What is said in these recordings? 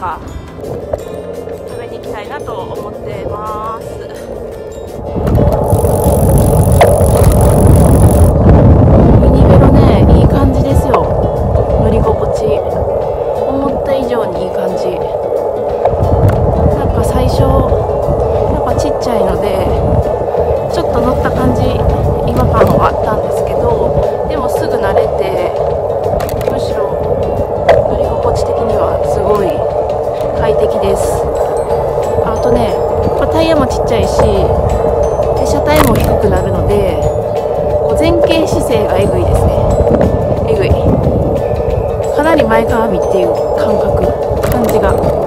か食前かみっていう感覚感じが。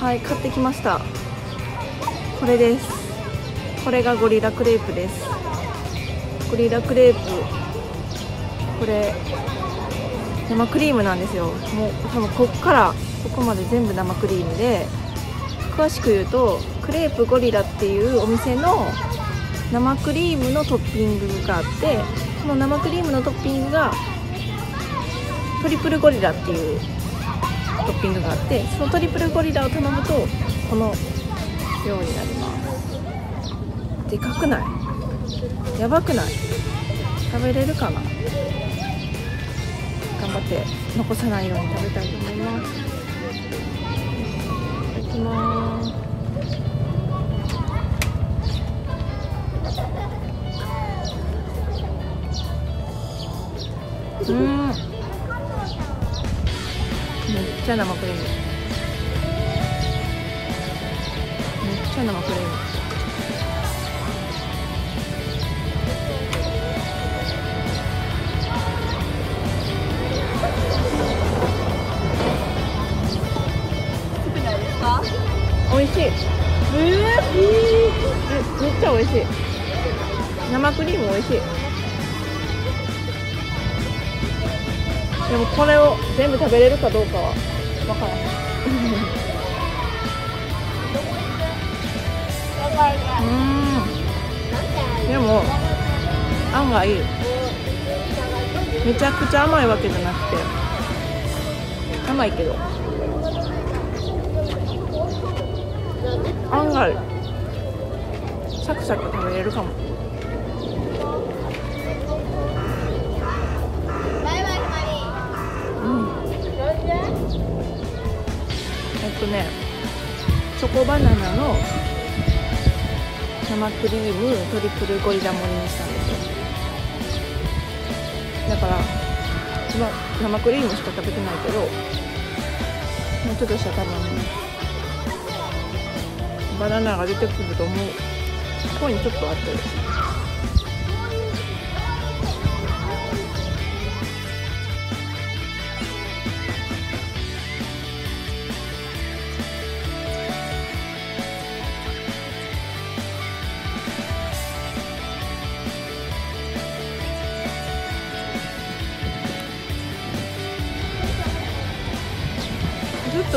はい買ってきました。これです。これがゴリラクレープです。ゴリラクレープ。これ生クリームなんですよ。もう多分こっからここまで全部生クリームで詳しく言うとクレープゴリラっていうお店の生クリームのトッピングがあってその生クリームのトッピングがトリプルゴリラっていうトッピングがあってそのトリプルゴリラを頼むとこのようになります。でかくない？やばくない？食べれるかな？頑張って残さないように食べたいと思います。いただきます。うん。めっちゃ生クリーム。めっちゃ生クリーム。美味しい。えー、めめっちゃ美味しい。生クリーム美味しいでもこれを全部食べれるかどうかは分からないうん。でも案外めちゃくちゃ甘いわけじゃなくて甘いけど。案外サクサク食べれるかもとねチョコバナナの生クリームトリプルゴリラ盛りにしたんですよ。だから生クリームしか食べてないけどもうちょっとしたら多分バナナが出てくると思う。ここにちょっとあって。る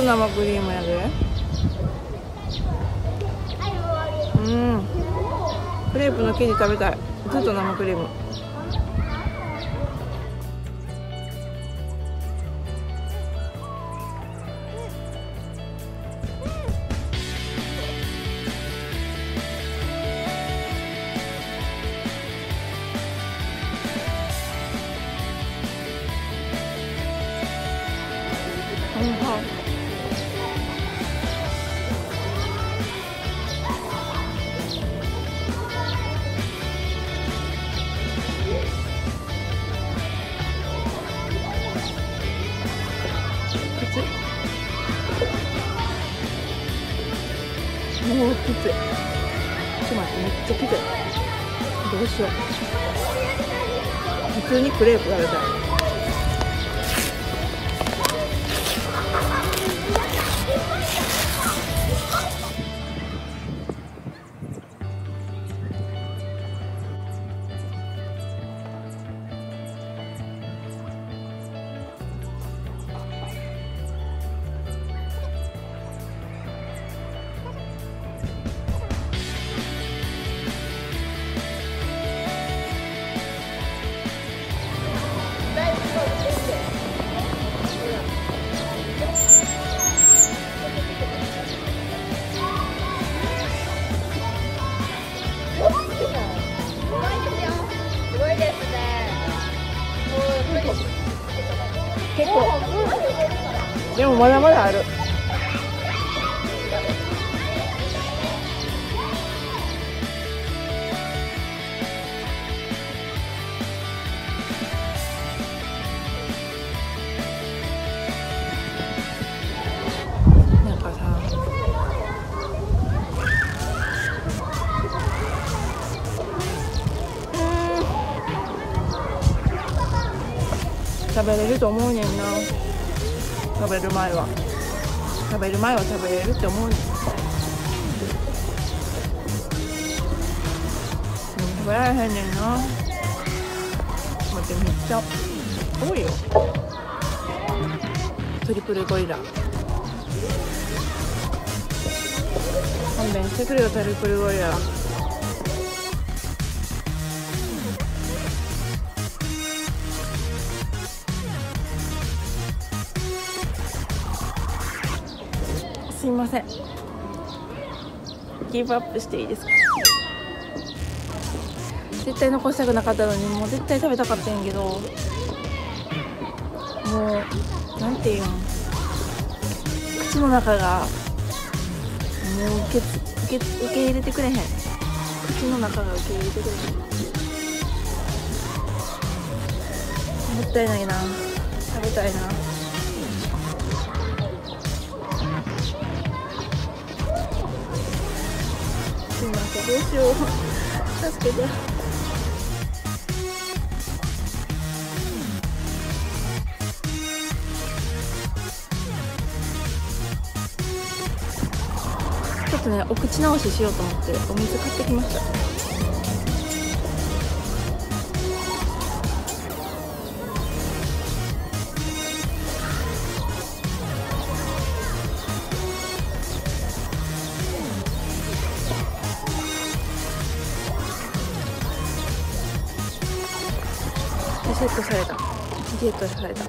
と生クリームやで。うん。クレープの生地食べたい。ずっと生クリーム。もうきつ。いちょっと待ってめっちゃきついどうしよう。普通にクレープ食べたい結構でもまだまだある。食べれると思うねんな。食べる前は。食べる前は食べれるって思うねん。食べられへんねんな。待ってめっちゃ多いよ。トリプルゴリラ。勘弁してくれよトリプルゴリラすいません。ギブアップしていいですか？絶対残したくなかったのにもう絶対食べたかったんやけどもうなんていうん？口の中がもう受け受け受け入れてくれへん。口の中が受け入れてくれへん。もったいないな。食べたいな。どうしよう助けてちょっとねお口直ししようと思ってお水買ってきました。リセットされた。リセットされた。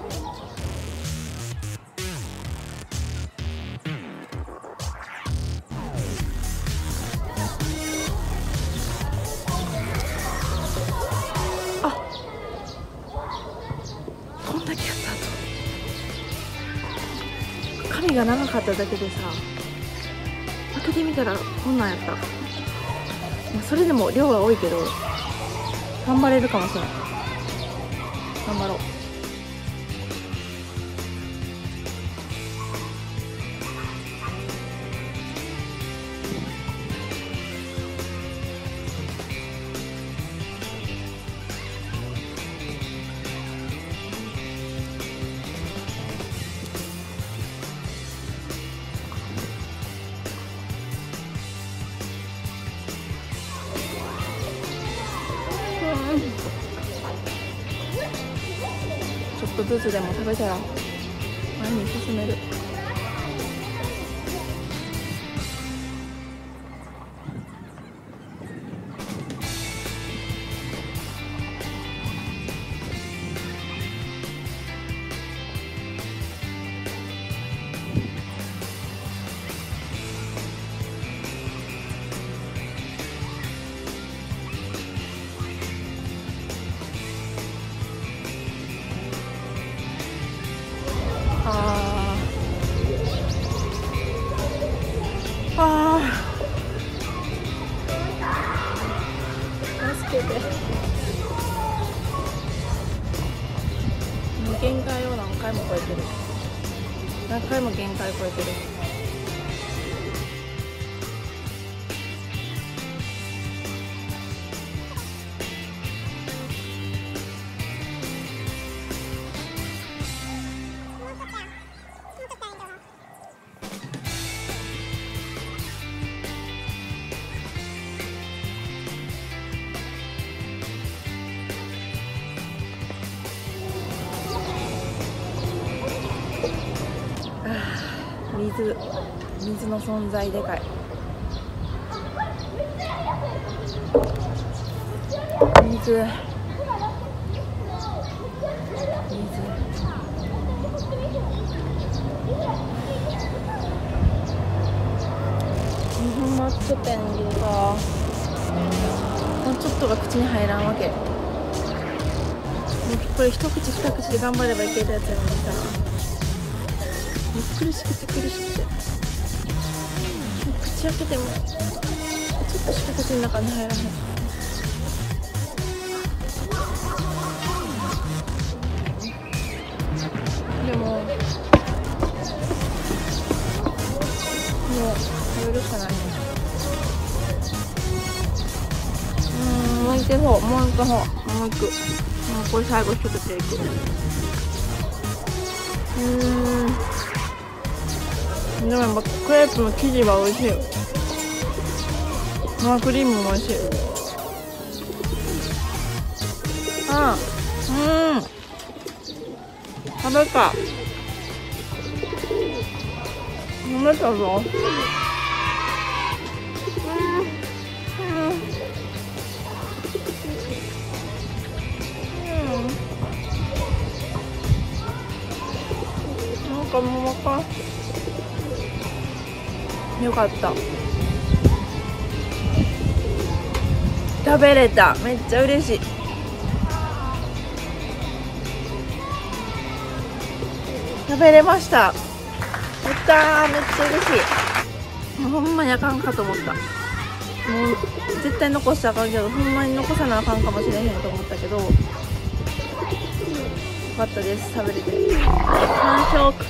あこんだけやったと髪が長かっただけでさ開けてみたらこんなんやった、まあ、それでも量は多いけど頑張れるかもしれない。頑張ろう。ずつでも食べたら前に進める。限界を何回も超えてる。何回も限界超えてる。水水の存在でかい。水。水。ほんまちょっとやねんけどさもうちょっとが口に入らんわけ。もうこれ一口二口で頑張ればいけたやつやのにさ苦しくて苦しくて口開けてもちょっとしか口の中に入らへんでももう食べるしかないねうんもう一個方もう一個方もう一個もうこれ最後一口でいくうんでもやっぱクレープの生地は美味しい生クリームも美味しい。あうん。食べた。食べたぞ。なんかもうわかよかった。食べれた。めっちゃ嬉しい。食べれました。やっためっちゃ嬉しい。ほんまにあかんかと思った。もう絶対残したらあかんけどほんまに残さなあかんかもしれへんと思ったけど。よかったです。食べれて。完食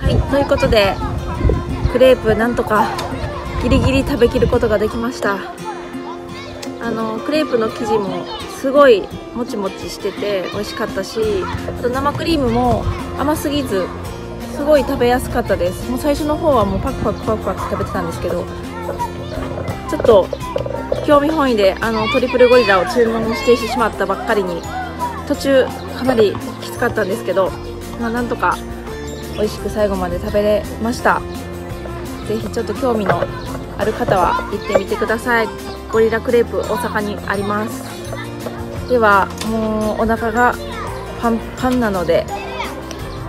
はいということでクレープなんとかギリギリ食べきることができました。あのクレープの生地もすごいもちもちしてて美味しかったしあと生クリームも甘すぎずすごい食べやすかったです。もう最初の方はもうパクパクパクパク食べてたんですけどちょっと興味本位であのトリプルゴリラを注文してしまったばっかりに途中かなりきつかったんですけど、まあ、なんとか美味しく最後まで食べれました。ぜひちょっと興味のある方は行ってみてください。ゴリラクレープ大阪にあります。ではもうお腹がパンパンなので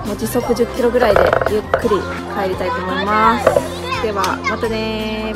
もう時速10キロぐらいでゆっくり帰りたいと思います。ではまたね